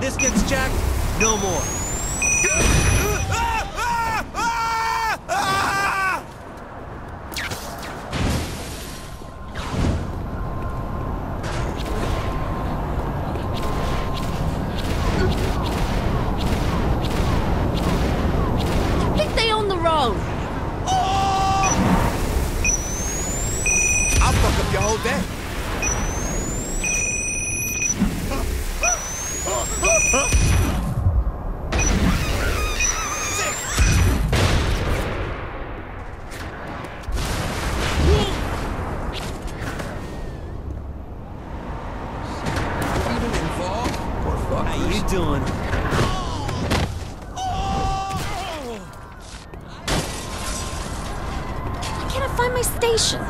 this gets checked. no more. done. I cannot find my station.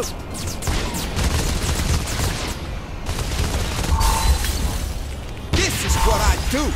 This is what I do.